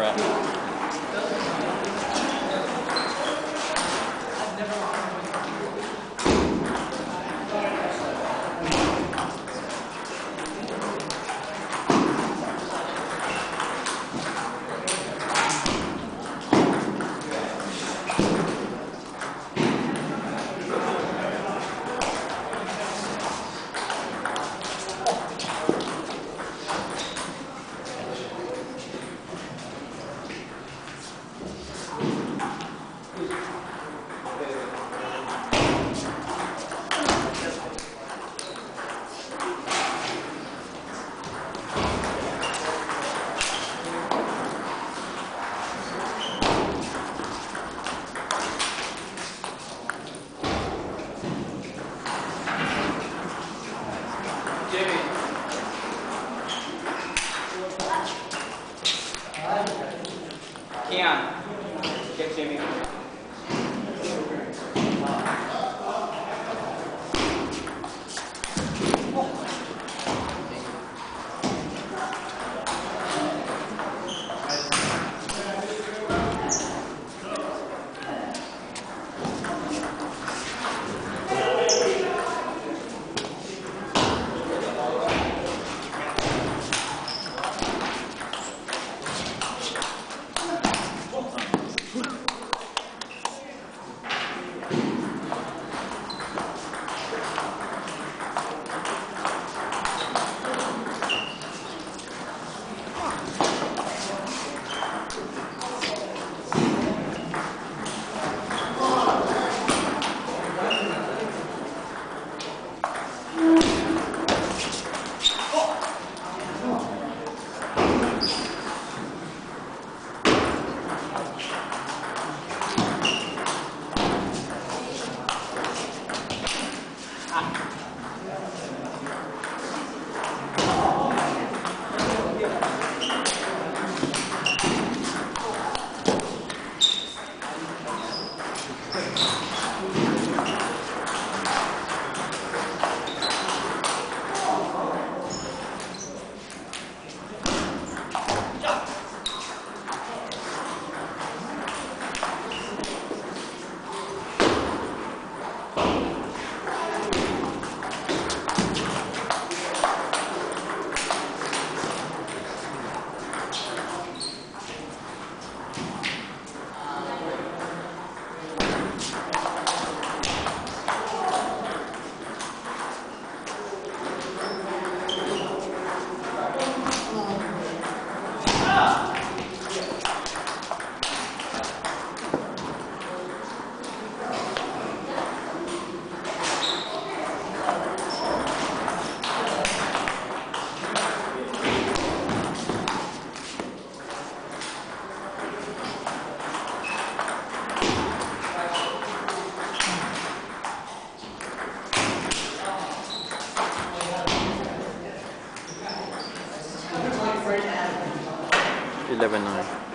crap. 谁名谁谁 11.9.